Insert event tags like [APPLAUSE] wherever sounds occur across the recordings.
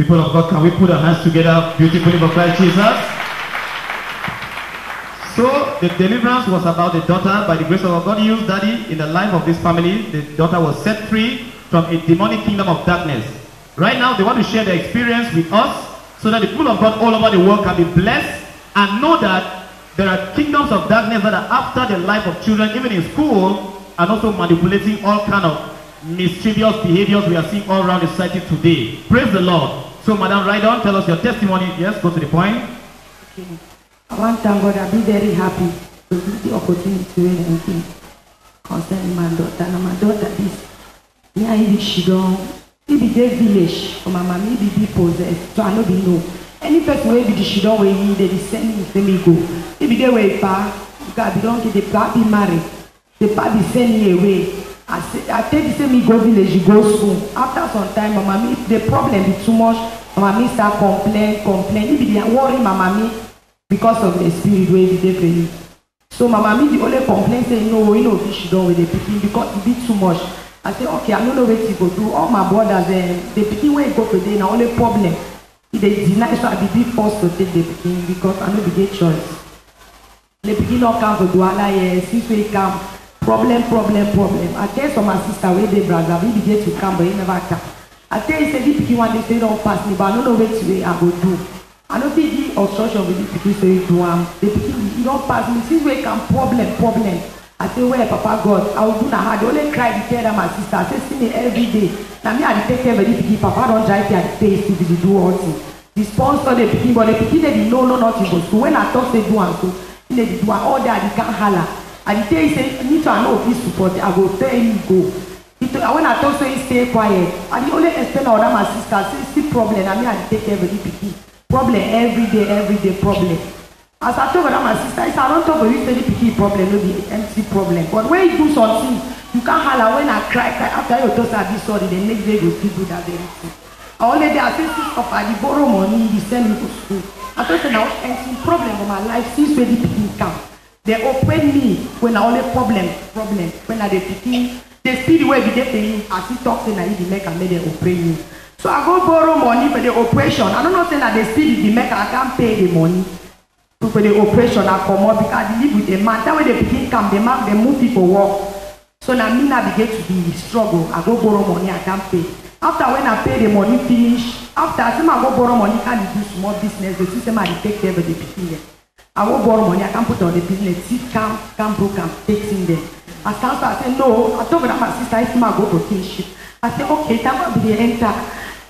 People of God, can we put our hands together beautifully for Christ Jesus? So the deliverance was about the daughter. By the grace of God, used daddy in the life of this family. The daughter was set free from a demonic kingdom of darkness. Right now, they want to share their experience with us so that the people of God all over the world can be blessed and know that there are kingdoms of darkness that are after the life of children, even in school, and also manipulating all kind of mischievous behaviors we are seeing all around the society today. Praise the Lord. So, Madam Rydon, tell us your testimony. Yes, go to the point. Okay. I want to thank God. I'll be very happy to give the opportunity to learn anything concerning my daughter. Now, my daughter is near if she don't, if be dey village for my mama, if be possessed, so I no be know. Any person wey be the she don wey he dey send me say me go. If be dey pa, because I belong to the pa be married, the pa be send me away. I say I tell you say me go village, you go school. After some time, my if the problem be too much, my mama start complain, complain. If dey worry my mama because of the spirit dey for you. So my mama the only complain say no, you know this she don with the pikin because e be too much. I say okay, I no know wetin go do. All my brothers um, the pikin wey go today na only problem. E dey deny so I be forced to take the pikin because I no be get choice. The pikin no come for Douala here, since wey come, problem, problem, problem. I tell some my sister wey dey Brazil, we be get to come but he never come. I tell you say this pikin one day say don pass me but I no know wetin wey I go do. I no fit give instruction with this pikin say do am. The pikin e don pass me since wey come problem, problem. I say where papa God, I will do na hard. They only cry dey tell my sister, I say see me every day. Na me I dey take care of the pikin, papa don drive me the pay still dey do all things. The sponsor the pikin but the pikin dey know no nothing go school. When I talk say do am so, he dey do am all day I dey can hala. I dey tell you say me too I no fit support, I go tell him go. When I talk say stay quiet, I dey only explain to other my sister say see problem na me I take care of the pikin. Problem every day, every day problem. As I talk about my sister, I say I talk about you say the pikin problem no be empty problem. But when you do something, you can hala when I cry, cry after you talk say I be sorry, the next day you still do that very thing. I only dey I say see I dey borrow money, dey send me to school. I talk say na empty problem for my life since wey the pikin come. They open me when na only problem, problem. When na the pikin, the spirit wey be dey for you, as he talk say na he dey make am make dem open you. So I go borrow money for the operation. I don't know say na the spirit dey make I can't pay the money. So for the operation I comot because I dey live with a man. That way the pikin come, the man dey move people work. So na me na begin to be struggle. I go borrow money, I can't pay. After when I pay the money finish, after I say ma go borrow money, can do small business. The system I dey take care of the pikin dem. I go borrow money, I can put on the business, see calm, calm broke am, take in there. I stand I say no, I with my sister, if ma go to kinship. I say okay, that one be the enter.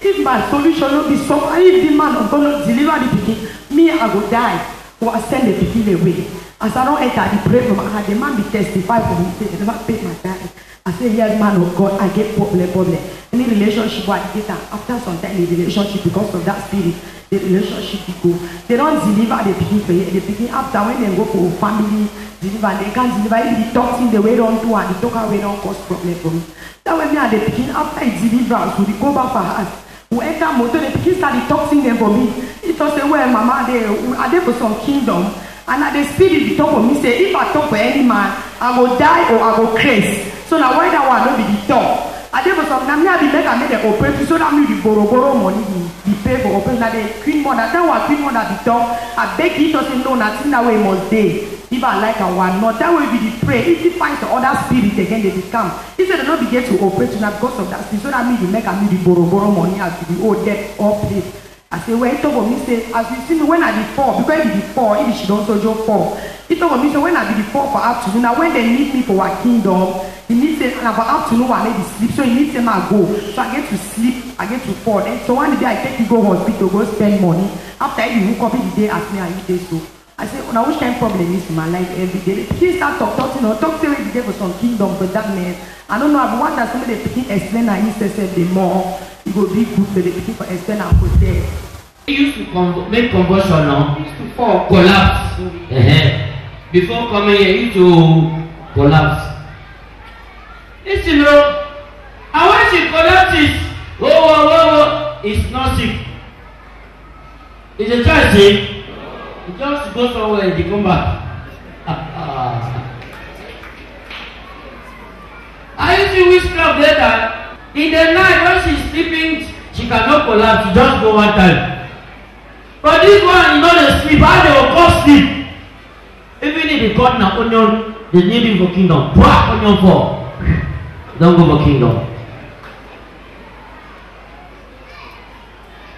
If my solution no be so, if the man of God no deliver the pikin, me I go die. Or I send the pikin away. As I don't enter, the pray for my heart. The man be testify for me, say never paid my tithe. I say yes, man of God, I get problem, problem. Any relationship I get am, after some time the relationship because of that spirit, the relationship go. They don't deliver the pikin for here. The pikin after when dem go for family deliver, they can't deliver. If the talk thing the way don do am, the talk wey don cause problem for me. That when they are the pikin after deliver, we dey go back for house. we enter motor the pikin start dey talk thing dem for me he talk say well mama they i dey for some kingdom and na the spirit dey talk for me say if i talk for any man i go die or i go craze. So na why that one? No be the talk. I some na me i be make am make dem operate. So that me dey borrow borrow money be be pay for operation na the queen mother that one queen mother be talk. Abeg he talk say no na thing na wey must dey. If i like am one not. That way be the pray if he find the other spirit again dey dey come he say dem no be get to operate na because of that spirit. So that me dey make am me dey borrow borrow money as we dey owe debt all pay i say talk for me say as you see me when i dey fall because he be he be she don sojo fall he for me say when i be fall for afternoon na when dem need me for our kingdom he need say na for afternoon wa no dey sleep so he need say ma go. So i get to sleep i get to fall. Then so one day i take you go hospital go spend money. After he hook up he dey ask me how you dey so? I say, now which kind problem is in my life every day? Pikin start talk, talk, you know, talk say be there for some kingdom for darkness. I don't know, I want that somebody the pikin explain na him say the more, e go be good for the pikin for am for there. He used to con make convulsion now, He used to fall. collapse. Uh-huh. Before coming here, he used to collapse. Listen, oh, and when she collapses, oh, oh, oh, oh, it's not sick. It's a child sick. He just go somewhere and he come back. [LAUGHS] I used to witchcraft later. In the night when she's sleeping, she cannot collapse. You just go one time. But this one you no dey sleep. How they go come sleep? Even if the cut na onion they need him for kingdom. Bra onion fall don go for kingdom.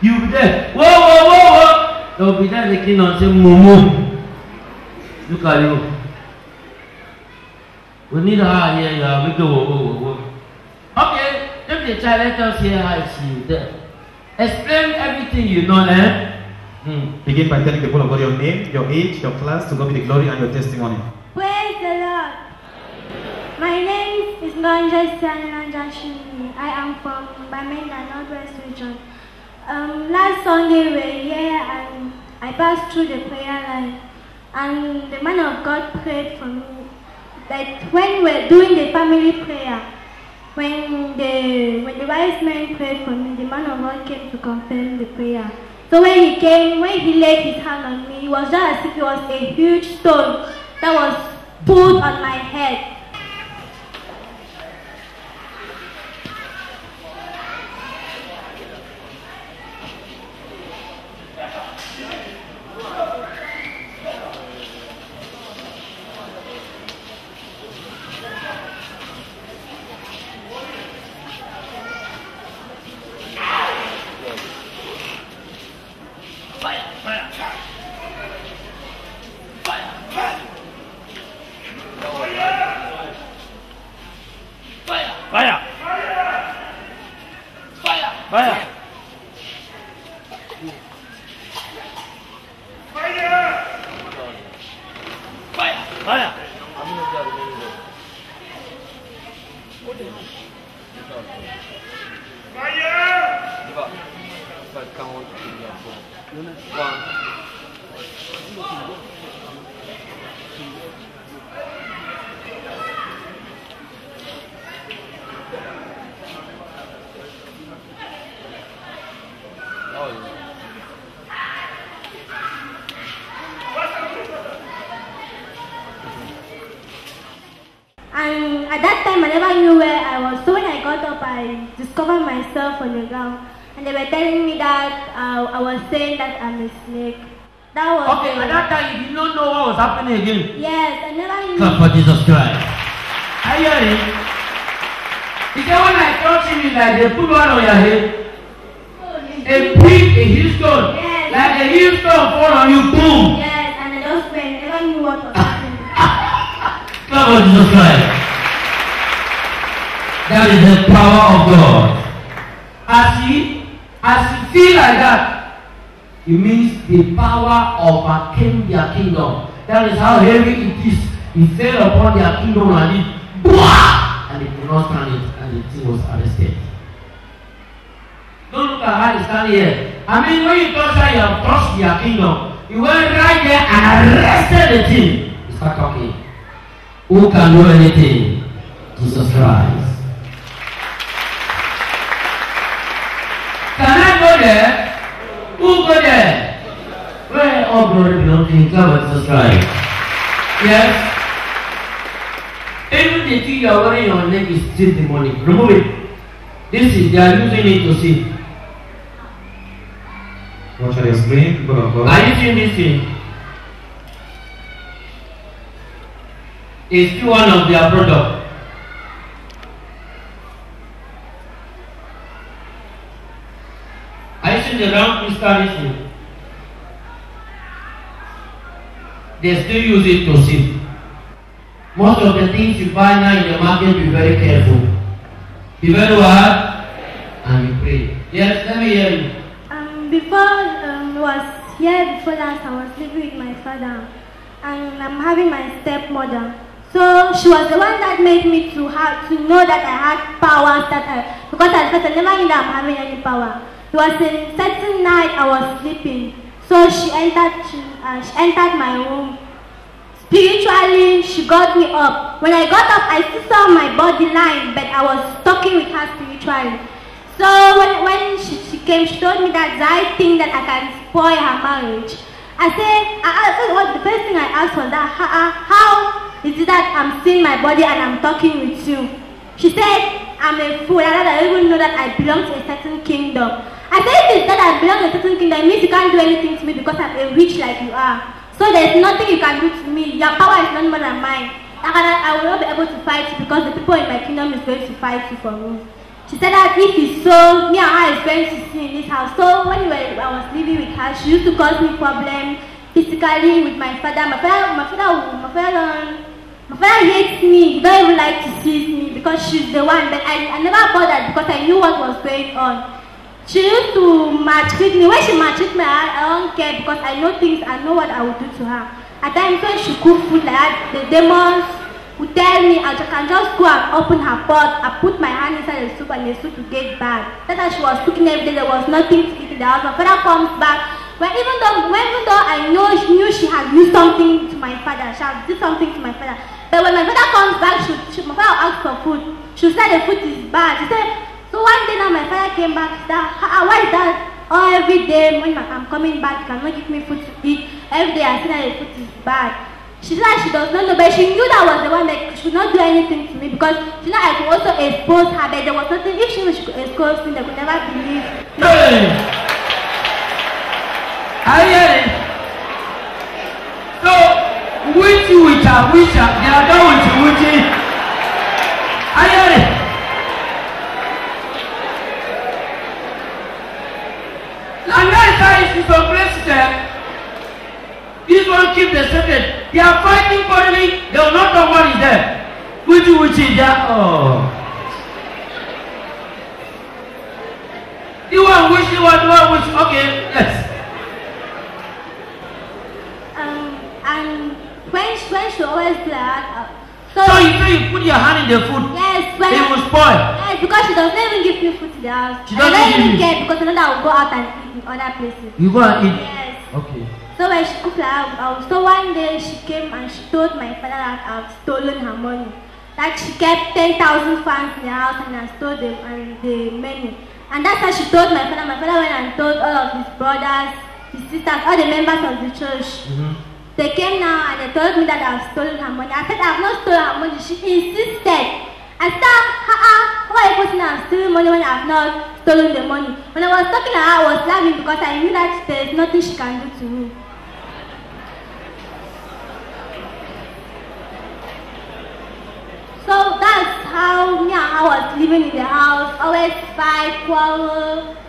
You be there. Wo wo wo wo they go be there in the kingdom say mumu. Look at you. We need her here. Are make wo wo wo wo okay if the child let us hear how she there explain everything you know eh. Hmm. Begin by telling the people of God your name, your age, your class, to God be the glory and your testimony. Praise the Lord. My name is Nanja Sananja Shimi. I am from Bamenda, Northwest Region. Um, last Sunday we were here and I passed through the prayer line and the man of God prayed for me. That when we were doing the family prayer, when the when the wise man prayed for me, the man of God came to confirm the prayer. So when he came, when he laid his hand on me, it was just as if it was a huge stone that was put on my head. Fire! Fire! Fire! Fire! And at that time, I never knew where I was. So when I got up, I discovered myself on the ground. And they were telling me that uh, I was saying that I'm a snake. That was Okay, the- at that time you did not know what was happening again. Yes, I never knew. Clap for Jesus Christ. Are you hearing? He said when I touch him, it's like they put one on your head. A big, a huge stone. Yes. Like a huge stone fall on you, boom. Yes, and I just went. I never knew what was happening. [LAUGHS] Clap for Jesus Christ. That is the power of God. As he, as you feel like that, it means the power overcame their kingdom. That is how heavy it is. He fell upon their kingdom and it, Bwah! and they could not stand it, and the thing was arrested. Don't look at how he's standing here. I mean, when you touch that, you have touched their kingdom. You went right there and arrested the thing. You start talking. Who can do anything? Jesus Christ. Can there? Who go there? Where all glory belongs to Him, God of Jesus Yes. Even the thing you are wearing on your neck is still demonic. Remove it. This is they are using it to see. Watch on your screen, people of Are you seeing this thing? It's still one of their product. They still use it to see. Most of the things you buy now in the market, be very careful. Be very what? And you pray. Yes, let me hear you. Um, before um, was here before last, I was living with my father, and I'm having my stepmother. So she was the one that made me to have to know that I had powers that I because first I never knew that I'm having any power. It was a certain night I was sleeping, so she entered she, uh, she entered my room. Spiritually, she got me up. When I got up, I still saw my body lying, but I was talking with her spiritually. So when, when she, she came, she told me that I think that I can spoil her marriage. I said, I, I, what, the first thing I asked was that, how, how is it that I'm seeing my body and I'm talking with you? She said, I'm a fool. I don't even know that I belong to a certain kingdom. I if it's that I belong in a certain kingdom, it means you can't do anything to me because I'm a witch like you are. So there's nothing you can do to me. Your power is not more than mine. I, I will not be able to fight you because the people in my kingdom is going to fight you for me. She said that if it's so, me and her is going to see in this house. So when we were, I was living with her, she used to cause me problems physically with my father. My father, my father, my father, my father hates me. He don't even like to see me because she's the one. But I, I never bothered because I knew what was going on. She to maltreat me. When she maltreat me, I, don't care because I know things. I know what I would do to her. At times when she cook food like that, the demons would tell me I can just go and open her pot. I put my hand inside the soup and the soup would get bad. That's why she was cooking every day. There was nothing to eat in the house. My father comes back. Well, even though, even though I know she knew she had used something to my father, she had did something to my father. But when my father comes back, she, she, my father asked for food. She said the food is bad. She said, so one day now my father came back. That, why is that? Oh, every day when I'm coming back, you cannot give me food to eat. Every day I see that the food is bad. She said she does not know, but she knew that was the one that should not do anything to me because she know I could also expose her, but there was nothing. If she knew she could expose me, they could never believe. Hey! Are you hearing? So, witchy witcher, witcher, they are with the witchy. Are you hearing? That's how it is for president. This one keep the secret. They are fighting quarreling. They will not know what is there. Witchy witchy, they are, oh. You want wish, you want, you want wish. Okay, yes. Um, and when she, when she always do that, uh, so, So you say you put your hand in the food, yes, when it will spoil. yes, because she does not even give me food to the house. She doesn't don't give even care because I know that I will go out and eat in other places. You go and eat. Yes. Okay. So when she cooked like I was, so one day she came and she told my father that I've stolen her money. That she kept 10,000 francs in the house and I stole them and the money. And that's how she told my father. My father went and told all of his brothers, his sisters, all the members of the church. Mm-hmm. They came now and they told me that I've stolen her money. I said I've not stolen her money. She insisted. I said, ha ha, why are you putting I'm stealing money when I've not stolen the money? When I was talking to her, I was laughing because I knew that there's nothing she can do to me. So that's how me and her was living in the house, always fight, quarrel.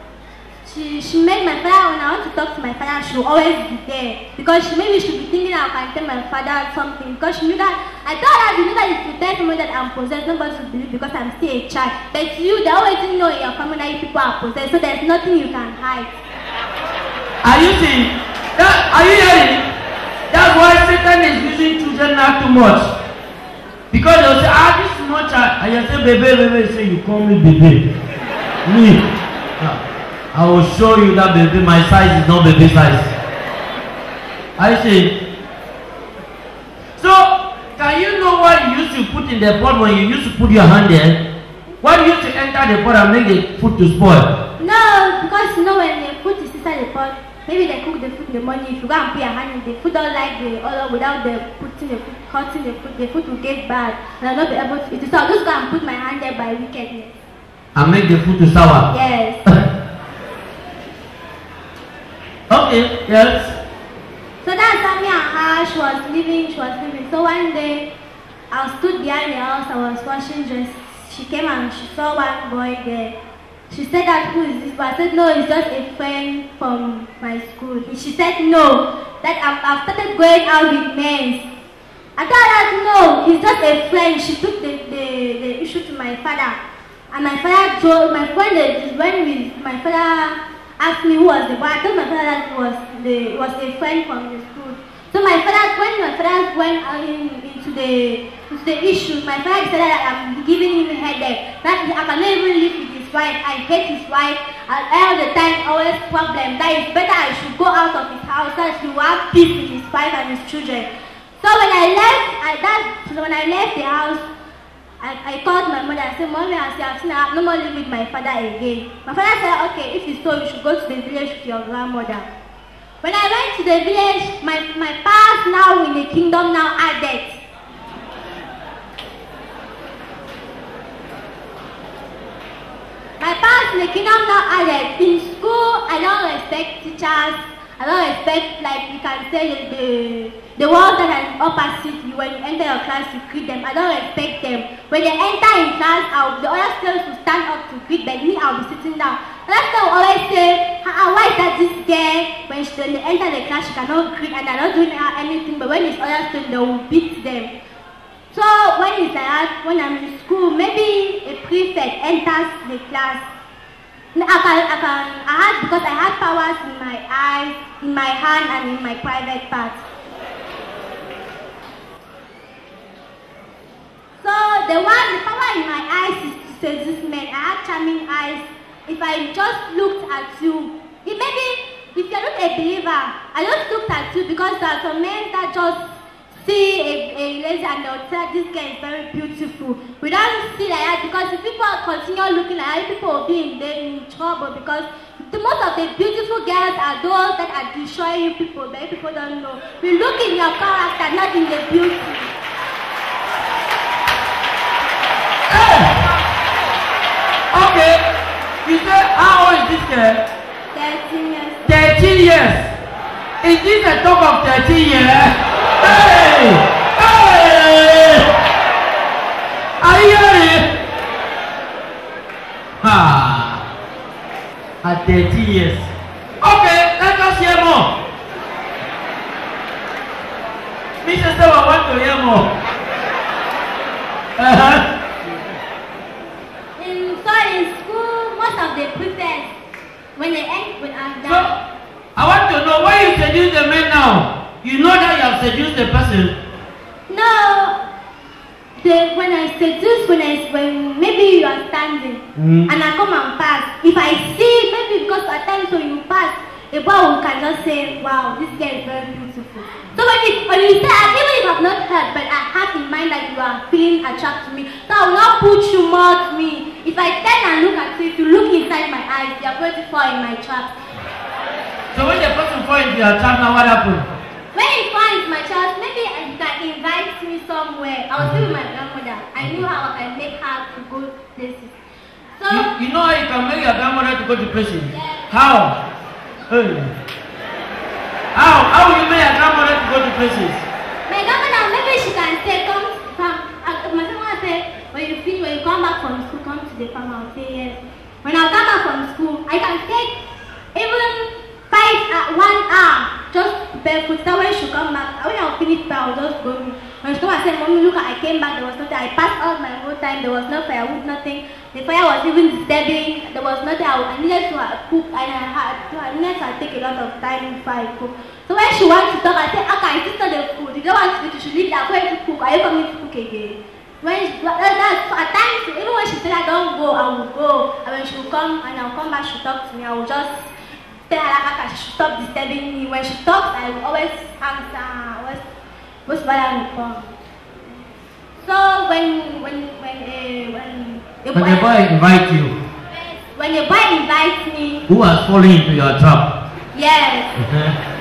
She, she made my father, when I want to talk to my father, she will always be there. Because she maybe she be thinking I can tell my father something. Because she knew that, I thought you knew that if you tell someone that I'm possessed, nobody will believe because I'm still a child. But you, they always know in your family that you people are possessed, so there's nothing you can hide. Are you seeing? That, are you hearing? That's why Satan is using children now too much. Because they'll say, ah, this is not child. And you say, baby, baby, say, you call me baby. Me. I will show you that baby, my size is not baby size. I say. So, can you know what you used to put in the pot when you used to put your hand there? What you used to enter the pot and make the food to spoil? No, because you know when the food is inside the pot, maybe they cook the food in the morning. If you go and put your hand in the food, don't like the oil without the putting the food, cutting the food, the food will get bad, and I'll not be able to eat it. So I'll just go and put my hand there by wickedness. And make the food to sour? Yes. [LAUGHS] okay, yes. So that's how me and her, she was living, she was living. So one day, I stood behind the house, I was washing dress. She came and she saw one boy there. She said that, who is this boy? I said, no, it's just a friend from my school. She said, no, that I've, I've started going out with men. I told her, no, he's just a friend. She took the, the, the issue to my father. And my father told, my friend, that when we, my father asked me who was the boy, I told my father that was, the, was a friend from the school. So my father, when my father went in, into the into the issue, my father said that I'm giving him a headache. That I cannot even live with his wife. I hate his wife. And all the time, always problem. That it's better I should go out of his house so that he will have peace with his wife and his children. So when I left, I that when I left the house, I, I called my mother and said, Mommy, I said, I've seen no more live with my father again. My father said, okay, if it's so, you should go to the village with your grandmother. When I went to the village, my, my past now in the kingdom now added. My past in the kingdom not added. In school, I don't respect teachers. I don't respect, like, you can say, the, the, ones that are opposite you. When you enter your class, you greet them. I don't respect them. When they enter in class, I'll, the other students will stand up to greet but Me, I'll be sitting down. Other student will always say, why is that this girl, when, she, when they enter the class, she cannot greet and they're not doing anything, but when it's other students, they will beat them. So when it's like that, when I'm in school, maybe a prefect enters the class. I can, I can, I had, because I had powers in my eyes, in my hand, and in my private part. So the one, the power in my eyes is to seduce men. I have charming eyes. If I just looked at you, it maybe if you're not a believer, I just looked at you because there are some men that just see a, a lady and they'll say this girl is very beautiful. We don't see like that because if people continue looking like that, people will be in, in trouble because the most of the beautiful girls are those that are destroying people, but people don't know. We look in your character, not in the beauty. You say how old is this girl? 13 years. 13 years. Is this a talk of 13 years? Hey! Hey! Are you hearing? Ah. At 13 years. Okay, let us hear more. Mrs. Sewa want to hear more. Uh-huh. In, so in school, most of the prefects, when they end, when I'm So, done, I want to know why you seduce the man now. You know that you have seduced the person. no, the, when I seduce, when I, when maybe you are standing, Mm. and I come and pass, if I see, maybe because at times when you pass, a boy can just say, wow, this girl is very beautiful. So when you, when you say, even if I've not heard, but I have in mind that you are feeling attracted to me, so I will not put you more to me. If I turn and look at you, if you look inside my eyes, you are going to fall in my trap. So when the person fall into your trap, now what happened? When you fall into my trap, maybe you can invite me somewhere. I was still with my grandmother. I knew how I can make her to go places. So, You, you know how you can make your grandmother to go to prison? Yeah. How? Hey. How? How will make your grandmother to go to places? my grandmother, maybe she can say, come, come. Uh, my grandmother say, when you finish, when you come back from school, come to the farm. I'll say yes. When I come back from school, I can take even five, uh, one hour just barefoot. That when she come back, when I'll finish, I'll just go. When she come and say, mommy, look, I came back. There was nothing. I passed all my whole time. There was no firewood, nothing. The fire was even disturbing. There was nothing. I, needed to cook. And I had to. I needed to take a lot of time before I cook. So when she wants to talk, I say, okay, it's not the food. You don't want to you should leave that. Going to cook. Are you coming to cook again? When she, that, that's at times, even when she said I don't go, I will go. And when she will come and I'll come back, she'll talk to me. I will just tell her that she should stop disturbing me. When she talks, I will always answer. Always, most bad will come. So when when when uh, when When the boy invite you, when the boy invites me, who has fallen into your trap? yes. [LAUGHS]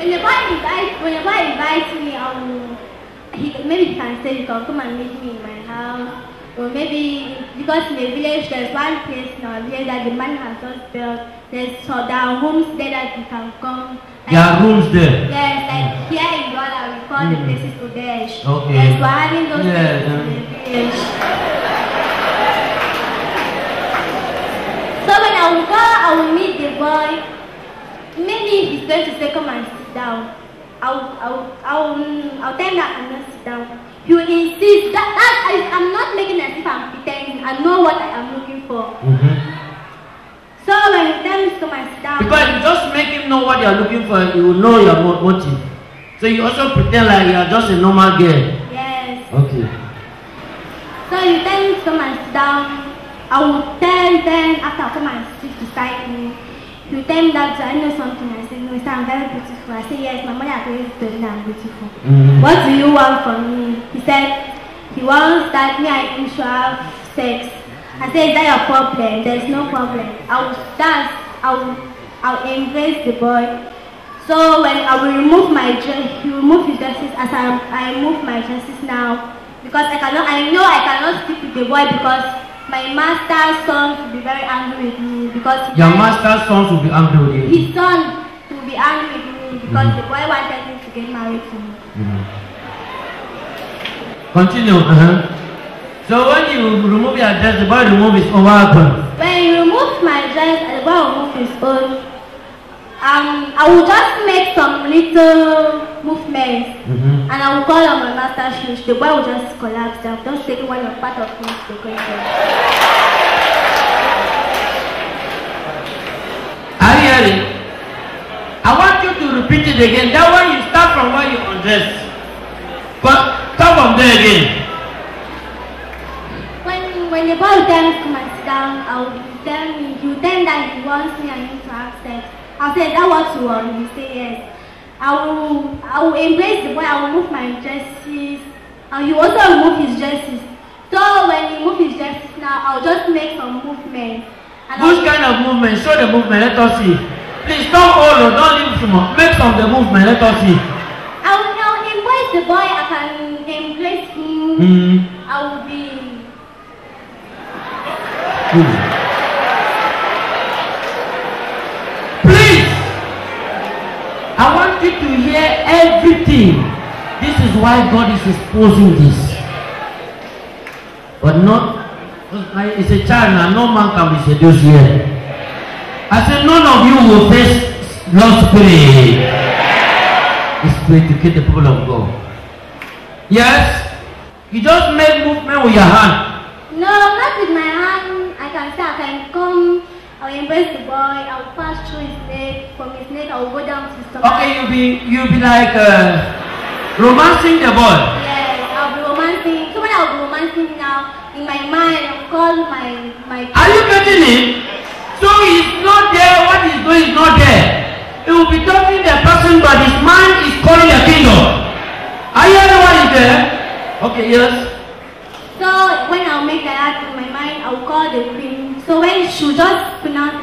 When the boy invites, when the boy invites me, will, he, maybe he can say, you can come and meet me in my house. Or maybe, because in the village, there's one place in our village that the man has just built. There's, so there are homes there that you can come. There are rooms there. Yes, like here in Ghana, we call the Mm. places Odesh. Okay. Yes, we're having those Yeah, places the. So when I will go, I will meet the boy. Maybe he's going to say, come and sit down. I'll, I'll, I'll, I'll tell him that I'm not sit down. He will insist that, that I, I'm not making as if I'm pretending. I know what I am looking for. So he tells me to come and sit down, Because you just make him know what you are looking for, he will know your mo- motive. So you also pretend like you are just a normal girl. yes. Okay. So you tell me to come and sit down. I will tell them after I come and sit beside me. You tell me that I know something. I say, no, sir, I'm very beautiful. I say, yes, my mother always told me that I'm beautiful. Mhm. What do you want from me? He said, he wants that me and him should have sex. I said, is that your problem? There's no problem. I will dance. I will, I will embrace the boy. So when I will remove my dress, he will remove his dresses. As I, I remove my dresses now, because I cannot. I know I cannot sleep with the boy because my master's son will be very angry with me because Your master's son will be angry with you. his son will be angry with me because Mhm. the boy wanted me to get married to me. Mhm. Continue. Uh-huh. So when you remove your dress, the boy remove his own happens? When you remove my dress the boy removed his own, um, I will just make some little movements Mm-hmm. and I will call on my master's shoes. The boy will just collapse down, just taking one of part of him to the ground. Are you hearing? I want you to repeat it again. That one you start from where you undress. But start from there again. When when the boy me to come and down, I will tell me, you tell that he wants me and him to have say, is that what you want? He say yes. I will I will embrace the boy, I will move my dresses. And he also remove his dresses. So when he move his dresses now, I'll just make some movement. And Which I'll- kind of movement? Show the movement. Let us see. Please don't hold on. Don't leave too much. Make some of the movement. Let us see. I will, I will embrace the boy, I can embrace him. Mm. I will be Good. Everything. This is why God is exposing this. But not, it's a child now, no man can be seduced here. I said, none of you will face Lord's Spirit. It's to kill the people of God. Yes, you just make movement with your hand. No, not with my hand. I can say I can come. I will embrace the boy. I will pass through his neck. From his neck, I will go down to stomach. Okay, you'll be you'll be like uh, romancing the boy. Yes, I'll be romancing. So when I'll be romancing now, in my mind, I'll call my my. Are you getting it? So he's not there. What he's doing is not there. He will be talking the person, but his mind is calling the kingdom. Are you what is there? Okay, yes. So when I'll make that in my mind, I'll call the queen. So when she just pronounce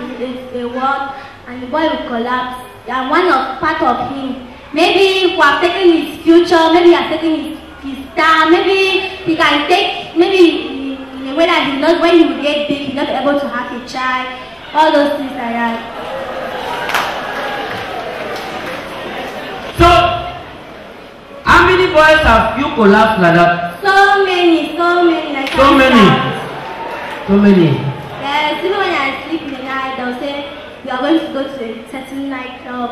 the word, and the boy will collapse, and one of part of him, maybe we have taken his future, maybe have taken his, his star, maybe he can take, maybe in a way that he's not, when he will get big, he's not able to have a child, all those things like that. So, how many boys have you collapsed like that? So many, so many, like So many. So many. Yes, even when I sleep in the night, they'll say, we are going to go to a certain nightclub.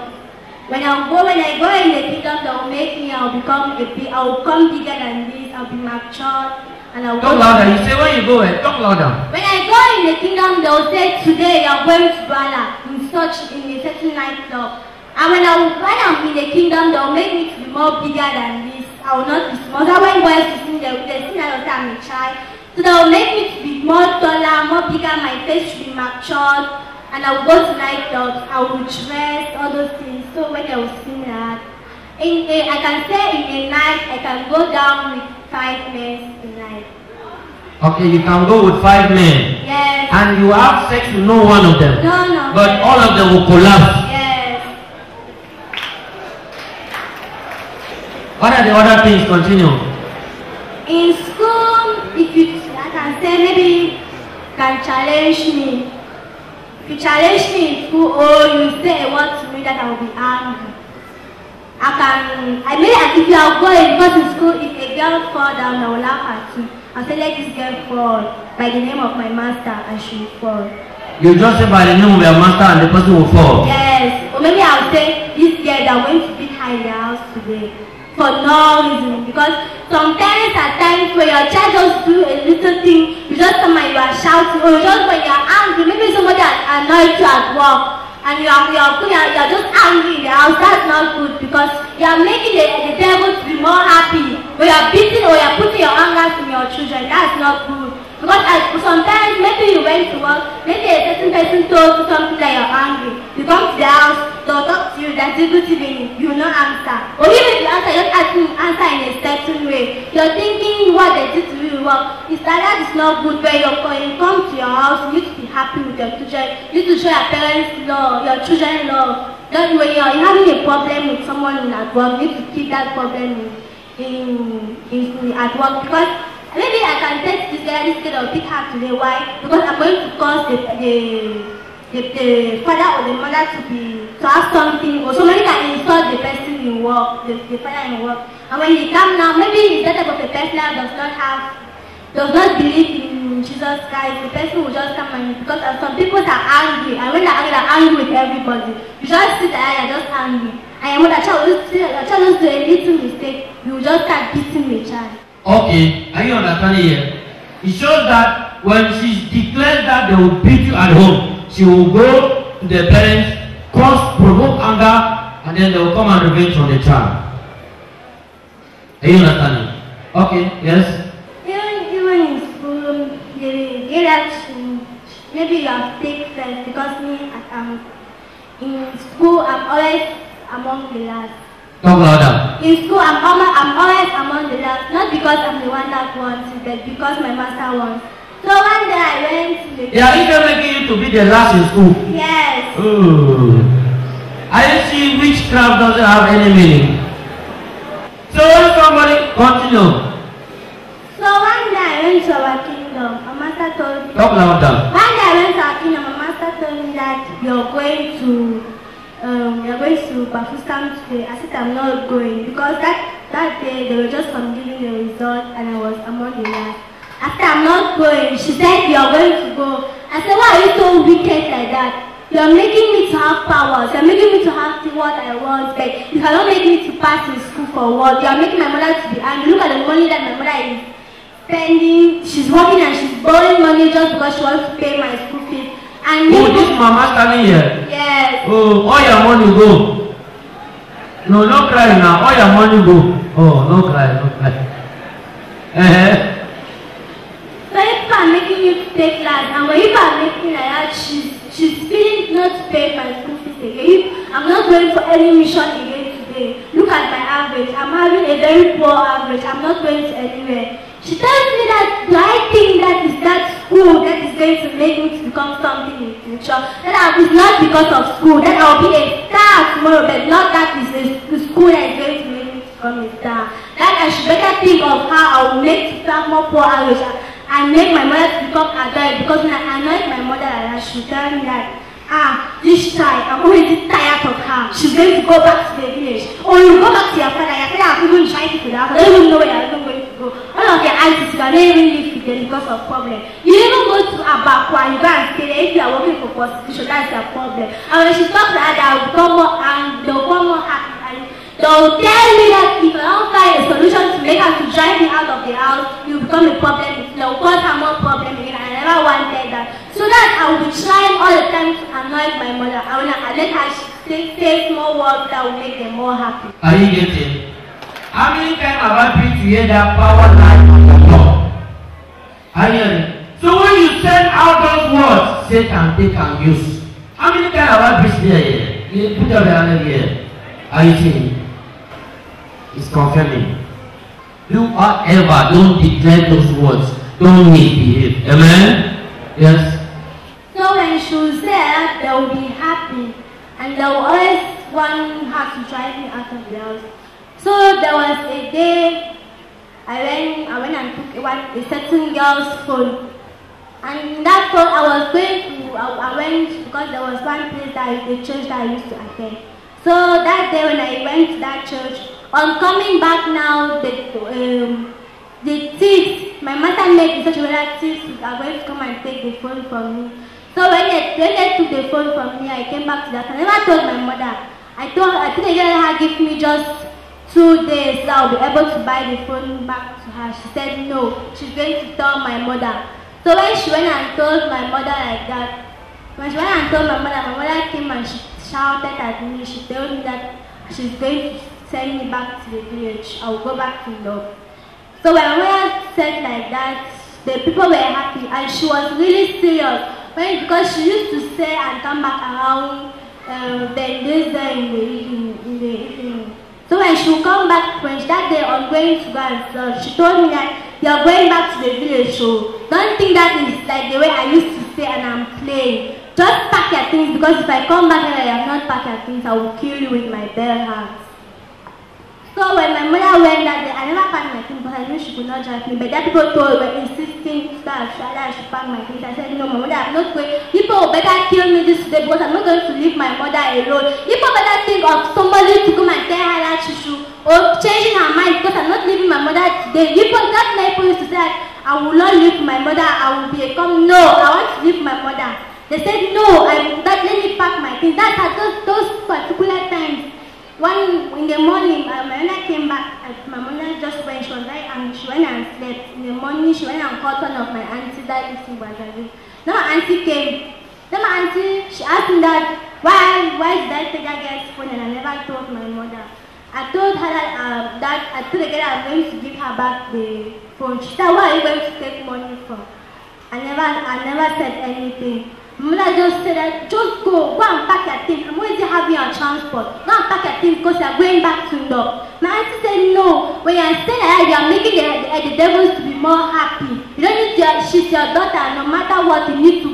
When I go, when I go in the kingdom, they'll make me, I'll become a big, I'll become bigger than this, I'll be matured, and I'll Talk go. louder. You say when you go, eh, talk louder. When I go in the kingdom, they'll say, today you are going to Bala, in such, in a certain nightclub. And when, I, when I'm in the kingdom, they'll make me to be more bigger than this. I will not be small. That's why boys to sing, they, they sing that I'm a child. So they'll make me to more taller, more bigger, my face should be matured. And I will go to nightclubs, I will dress, all those things. So when they will sing that, in a, I can say in a night, I can go down with five men in night. Okay, you can go with five men, Yes. and you have sex with no one of them, No, no. but all of them will collapse. Yes. What are the other things? Continue. In school, if you, I can say maybe, can challenge me. If you challenge me in school or you say a word to me that I will be angry. I can, I mean, if you are going, because in school, if a girl fall down, I will laugh at you. I'll say, let this girl fall by the name of my master and she will fall. You just say by the name of your master, and the person will fall. Yes, or maybe I'll say this girl that went to beat her in the house today for no reason because sometimes at times when your child just do a little thing, you just come and you are shouting or just when you are angry, maybe somebody has annoyed you at work and you are you are, you are, you are just angry in the house, that's not good because you are making the, the devil to be more happy. When you are beating or you are putting your anger in your children, that's not good. Because sometimes maybe you went to work, maybe a certain person told you something that you're angry. You come to the house, they'll talk to you, that's a good evening, you will not answer. Or even if you answer, just ask them answer in a certain way. You're thinking what they did to you well. It's like that is not good where you're when you come to your house, you need to be happy with your children. You need to show your parents love, your children love. Not when you're having a problem with someone in at work, you need to keep that problem in in, in at work because maybe I can take this girl, instead will pick her today. Why? Because I'm going to cause the the the, the father or the mother to be to have something or somebody can insult the person in work, the, the father in work. And when he come now, maybe he's that type of a person that does not have does not believe in Jesus Christ, the person will just come and because some people are angry, and when they're angry, they're angry with everybody. You just sit there and just angry. And when the child will the child will do a little mistake, you just start beating the child. Okay, are you understanding here? It shows that when she declares that they will beat you at home, she will go to the parents, cause, provoke anger, and then they will come and revenge on the child. Are you understanding? Okay, yes? Even even in school, maybe you have take first because me um in school I'm always among the last. Talk louder. In school, I'm, almo- I'm always among the last, not because I'm the one that wants it, but because my master wants. So one day I went to the They are even making you to be the last in school. Yes. Oh. Are you see witchcraft doesn't have any meaning? So somebody continue, So one day I went to our kingdom. My master told me. talk louder. One day I went to our kingdom. My master told me that you're going to, um, you're going to Bafoussam today. I said I'm not going because that that day they were just giving the result and I was among the last. After I'm not going, she said you're going to go. I said why are you so wicked like that? You're making me to have powers. You're making me to have what I want, but you cannot make me to pass in school for what? You're making my mother to be angry. Look at the money that my mother is spending. She's working and she's borrowing money just because she wants to pay my school fees. And Oh, this mama standing here. yes. Oh, all your money go. No, no cry now. All your money go. Oh, no cry, no cry. Eh, So if I'm making you take class and when if I'm making like that, she's she's feeling not to pay my school fees again. If I'm not going for any mission again today. Look at my average. I'm having a very poor average. I'm not going to anywhere. She tells me that I think that is that school that is going to make me to become something in the future? That I, it's not because of school. That I'll be a star tomorrow, but not that is the school that is going to make me to become a star. That I should better think of how I will make have more poor and make my mother become adult because when I annoy my mother she tell me that ah this child I'm already tired of her. She's going to go back to the village. Or you go back to your father, your father has even tried to do that, but they don't even know where you're going to go. All of your aunties you can even live with them because of problem. You even go to Abakwa you go and stay there if you are working for prostitution, that's your problem. And when she talks like that, they will become more and they will become more happy and they will tell me that if I don't find a solution to make her to drive me out of the house, you become a problem. They will cause her more to my mother. I I let her say small words that will make them more happy. Are you getting? How many times have I been to hear that power line on the top? Are you hearing? So when you send out those words, Satan take and use. How many times have I preached here? here? You Put your hand here. Are you seeing? It's confirming. Whoever don't declare those words, don't misbehave. Amen? Yes? So when she will say they will be happy and they will always want her to drive me out of the house. So there was a day I went, I went and took one, a certain girl's phone. And that phone, I was going to, I, I went because there was one place that the church that I used to attend. So that day when I went to that church, on coming back now, the, um, the my mother made such a way that thieves are going to come and take the phone from me. So when they, when they took the phone from me, I came back to that. I never told my mother. I told, I think they her give me just two days I'll be able to buy the phone back to her. She said no, she's going to tell my mother. So when she went and told my mother like that, when she went and told my mother, my mother came and she shouted at me. She told me that she's going to send me back to the village. I will go back to love. So when my mother said like that, the people were happy and she was really serious. When, because she used to stay and come back around um, then this day in the evening. In the evening. So when she come back, when she, that day I'm going to go and sell, she told me that you are going back to the village. So don't think that is like the way I used to stay and I'm playing. Just pack your things because if I come back and I have not packed your things, I will kill you with my bare hands. So when my mother went that day, I never packed my things because I knew she could not drive me. But then people told were insisting that I should, that pack my things. I said, no, my mother, I'm not going. People better kill me this day because I'm not going to leave my mother alone. People better think of somebody to come and tell her that she should or changing her mind because I'm not leaving my mother today. People, that night people used to say, I will not leave my mother. I will become no. I want to leave my mother. They said no. I that let me pack my things. That's at those those particular times. One in the morning, my mother came back. Uh, my mother just went. She was very angry. She went and slept. In the morning, she went and called one of my aunties that to was away. Now my auntie came. Then my auntie, she asked me that why why did I take that girl's phone and I never told my mother. I told her that uh, that I told the girl I was going to give her back the phone. She said, where are you going to take money from? I never I never said anything. Mother just said that just go, go and pack your things. I'm already having your transport. Go and pack your things because you're going back to Ndo. My auntie said no. When you're saying that you're making the, the, the devils to be more happy. You don't need your she's your daughter, no matter what you need to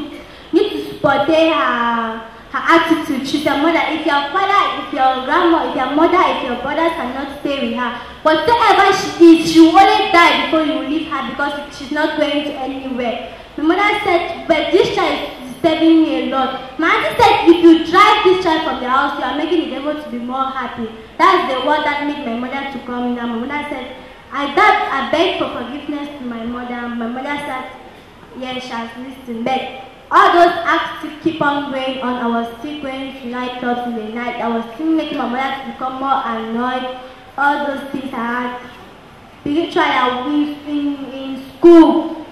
need to support her her attitude. She's your mother. If your father, if your grandma, if your mother, if your brothers cannot stay with her, whatever she is, she will only die before you leave her because she's not going to anywhere. My mother said, but this child disturbing me a lot. My auntie said, if you drive this child from the house, you are making the devil to be more happy. That's the word that made my mother to come down. My mother said, I got, I begged for forgiveness to my mother. My mother said, yes, she has listened. But all those acts to keep on going on, I was still going to in the night. I was still making my mother to become more annoyed. All those things I had. Spiritual in, in, in school.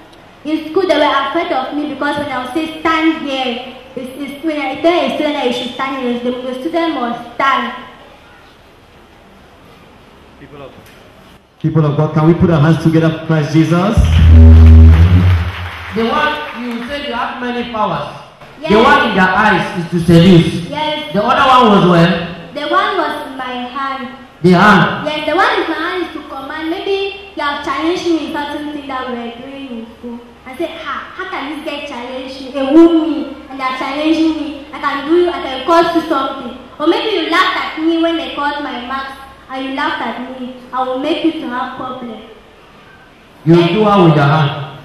In school, they were afraid of me because when I would say stand here, it's, it's, when I tell a student that you should stand here, the, the student must stand. People of, people of God, can we put our hands together for Christ Jesus? The one you said you have many powers. Yes. The one in the eyes is to seduce. Yes, The other one was well, the one was in my hand. the hand. Yes, the one in my hand is to command. Maybe you have challenged me in certain thing that we were doing in school. I said, ha, how can this guy challenge me, a woman, and they are challenging me? I can do, I can cause you something. Or maybe you laughed at me when they called my marks, and you laughed at me. I will make you to have problem. You do her with your hand.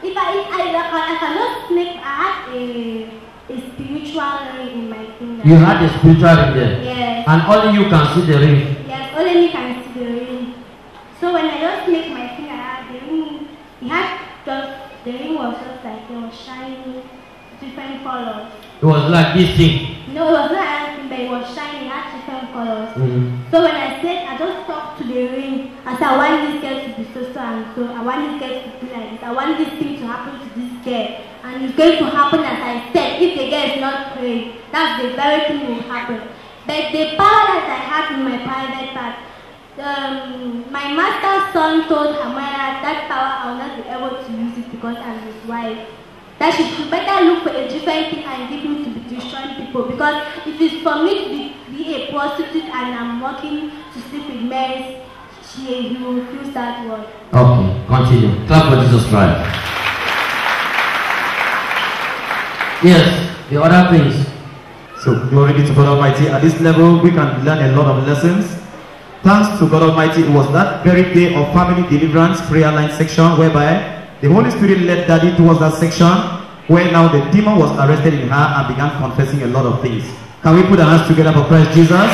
If I, if I, I, I cannot make, I had a, a spiritual ring in my finger. You had a spiritual in there. Yes. And only you can see the ring. Yes, only me can see the ring. So when I just make my finger, I had the ring. It had just the ring was just like it was shiny, different colors. It was like this thing. No, it was not anything, but it was shiny. It had different colors. Mm. So when I said, I just talked to the ring. I said, I want this girl to be so so and so. I want this girl to be like this. I want this thing to happen to this girl. And it's going to happen as I said. If the girl is not praying, that's the very thing will happen. But the power that I had in my private part, um, my master's son told Hamaya that power I will not be able to use it because I'm his wife. That she should better look for a different thing and give me to be destroying people. Because if it's for me to be, be a prostitute and I'm working to sleep with men, she he will refuse that word. Okay, continue. Clap for Jesus Christ. Yes, the other things. So, glory be to God Almighty. At this level, we can learn a lot of lessons. Thanks to God Almighty, it was that very day of family deliverance prayer line section whereby the Holy Spirit led Daddy towards that section where now the demon was arrested in her and began confessing a lot of things. Can we put our hands together for Christ Jesus?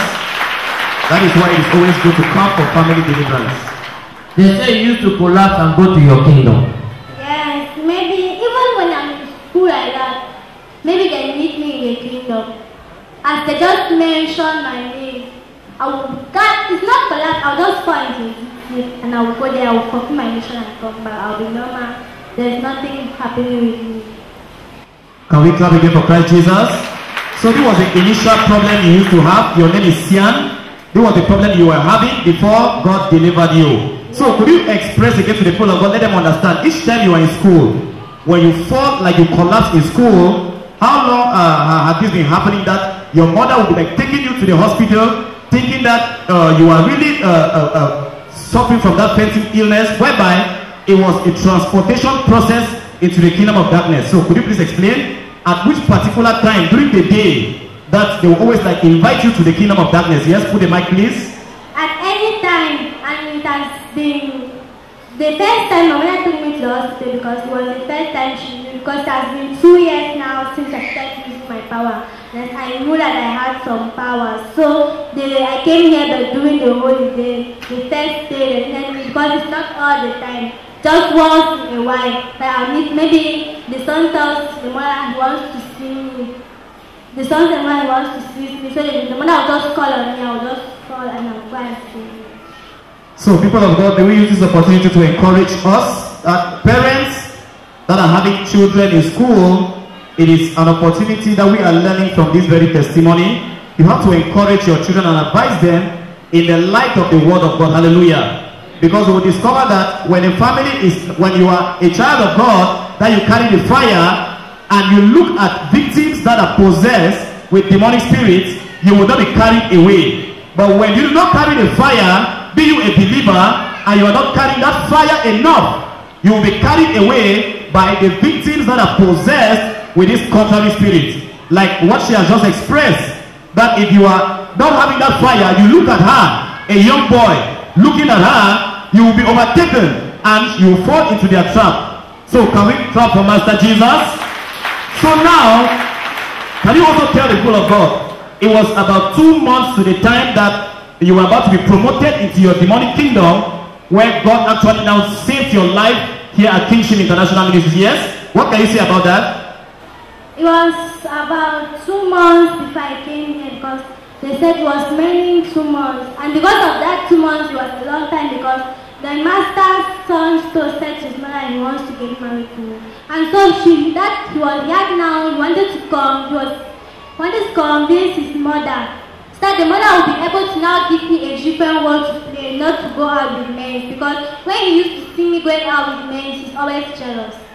That is why it is always good to come for family deliverance. They say you used to collapse and go to your kingdom. Yes, maybe even when I'm in school like that, maybe they meet me in the kingdom. As they just mention my name, I will God it's not collapse, I'll just fall into and I will go there, I will fulfill my mission and come back. I'll be normal. There's nothing happening with me. Can we clap again for Christ Jesus? So this was the initial problem you used to have. Your name is Sian. This was the problem you were having before God delivered you. So could you express again to the people of God, let them understand, each time you are in school, when you fall like you collapse in school, how long uh, has this been happening that your mother will be like taking you to the hospital, thinking that uh, you are really uh, uh, uh, suffering from that fainting illness, whereby it was a transportation process into the kingdom of darkness. So could you please explain at which particular time during the day that they will always like invite you to the kingdom of darkness? Yes, put the mic please. At any time and it has been the first time took me to the hospital because it was the first time she because it has been two years now since I started using my power. And I knew that I had some power. So the, I came here by doing the whole day, the first day, and then because it's not all the time. Just once in a while. But I need maybe the son tells the mother he wants to see me. The son the mother he wants to see me. So the, the mother will just call on me, I will just call and I'll go and see. So, people of God, may we use this opportunity to encourage us that parents that are having children in school, it is an opportunity that we are learning from this very testimony. You have to encourage your children and advise them in the light of the word of God. Hallelujah. Because we will discover that when a family is, when you are a child of God, that you carry the fire and you look at victims that are possessed with demonic spirits, you will not be carried away. But when you do not carry the fire, be you a believer and you are not carrying that fire enough, you will be carried away by the victims that are possessed with this contrary spirit. Like what she has just expressed. That if you are not having that fire, you look at her, a young boy, looking at her, you will be overtaken and you will fall into their trap. So can we clap for Master Jesus? So now, can you also tell the people of God, it was about two months to the time that you were about to be promoted into your demonic kingdom where God actually now saved your life here at Kingship International Ministries. Yes? What can you say about that? It was about two months before I came here because they said it was many two months. And because of that two months, it was a long time because the master's son still said to his mother he wants to get married to me. And so she that he was young now, he wanted to come, he was wanted to convince his mother so that the mother will be able to now give me a different role to play, not to go out with men. Because when he used to see me going out with men, he's always jealous.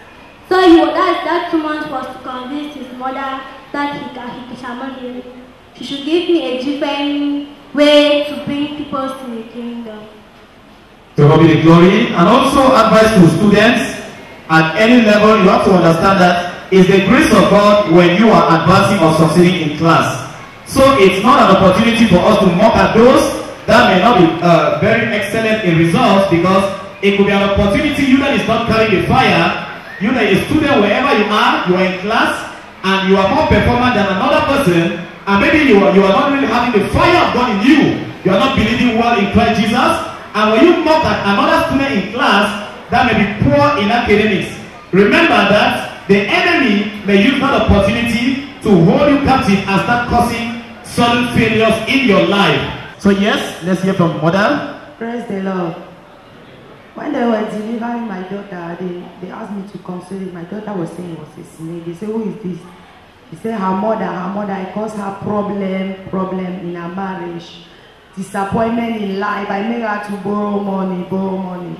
So he was, that, that months was to convince his mother that he can he shall not give She should give me a different way to bring people to the kingdom. To God be the glory. And also advice to students at any level, you have to understand that it's the grace of God when you are advancing or succeeding in class. So it's not an opportunity for us to mock at those that may not be uh, very excellent in results because it could be an opportunity you that is not carrying the fire, you is a student wherever you are, you are in class and you are more performant than another person and maybe you are, you are not really having the fire of God in you. You are not believing well in Christ Jesus and when you mock at another student in class that may be poor in academics, remember that the enemy may use that opportunity to hold you captive and start causing sudden failures in your life. So yes, let's hear from mother. Praise the Lord. When they were delivering my daughter, they, they asked me to consider it. My daughter was saying it was a snake. They said, Who is this? He said, Her mother, her mother, it caused her problem, problem in her marriage, disappointment in life. I made her to borrow money, borrow money.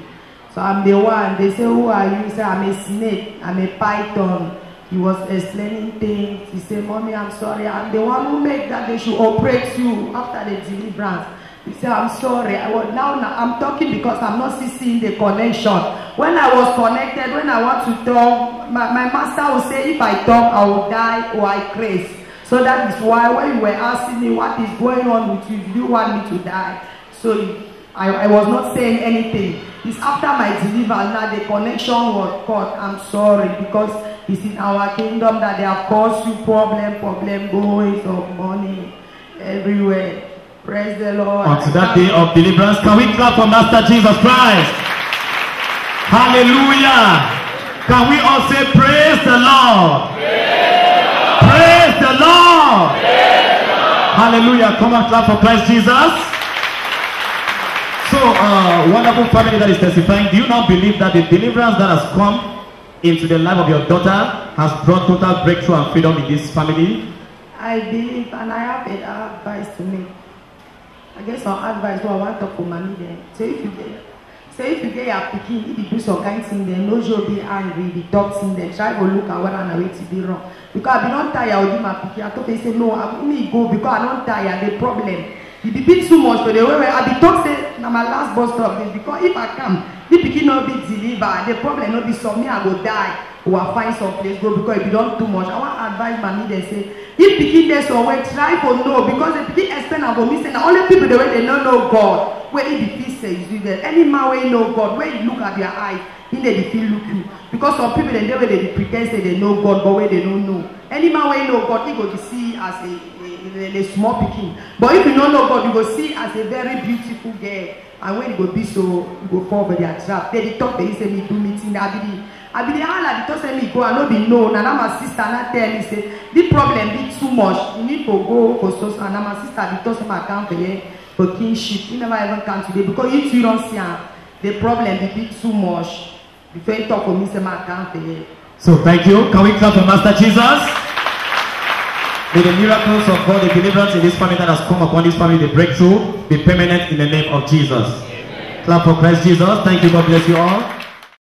So I'm the one. They say, Who are you? He said, I'm a snake, I'm a python. He was explaining things. He said, Mommy, I'm sorry. I'm the one who made that they should operate you after the deliverance. He said, I'm sorry. I was, now, I'm talking because I'm not seeing the connection. When I was connected, when I want to talk, my, my master will say, if I talk, I will die or I craze. So that is why when you were asking me what is going on with you, you want me to die? So I, I was not saying anything. It's after my deliverance now the connection was cut. I'm sorry because it's in our kingdom that they have caused you problem, problem, going of money everywhere. Praise the Lord. On that day of deliverance, can we clap for Master Jesus Christ? Hallelujah. Can we all say, Praise the Lord? Praise the Lord. Hallelujah. Come and clap for Christ Jesus. So, uh, wonderful family that is testifying. Do you now believe that the deliverance that has come into the life of your daughter has brought total breakthrough and freedom in this family? I believe and I have a advice to make. I get some advice wey I wan talk for mami dem. Say if you get say if you get your pikin, if you do some kind thing dem, no show be angry, be talk thing dem, try go look at whether na to be wrong. Because I be don tire of my pikin, I talk say no, I me go because I not tired. the problem. e be bit too much for the way i be talk say na my last bus stop because if i come if pikin no be deliver the problem no be some me i go die or i find some place go because e be don too much i wan advise mami dem say if pikin dey somewhere try for know because the pikin explain am for me say na only people dey wey dey no know god wey e dey say you there any man wey know god wey you look at their eyes he dey dey feel look you. Because some people dem dey wey dey dey pre ten d say they know god but wey they no know. Any man wey know god he go dey see as a a a, a small pikin. But if you no know god you go see as a very beautiful girl. And when you go be so you go fall for their trap. They dey talk you say me do meeting i be the i be the hala the talk say me go i no be know na na my sister na tell me say the problem be too much you need to go for so so and na my sister be talk say my account for here for Kingship he never even come today because you too don see am the problem be be too much before he talk for me say my account for here. So thank you. Can we clap for Master Jesus? May the miracles of God, the deliverance in this family that has come upon this family, the breakthrough, be permanent in the name of Jesus. Clap for Christ Jesus. Thank you. God bless you all.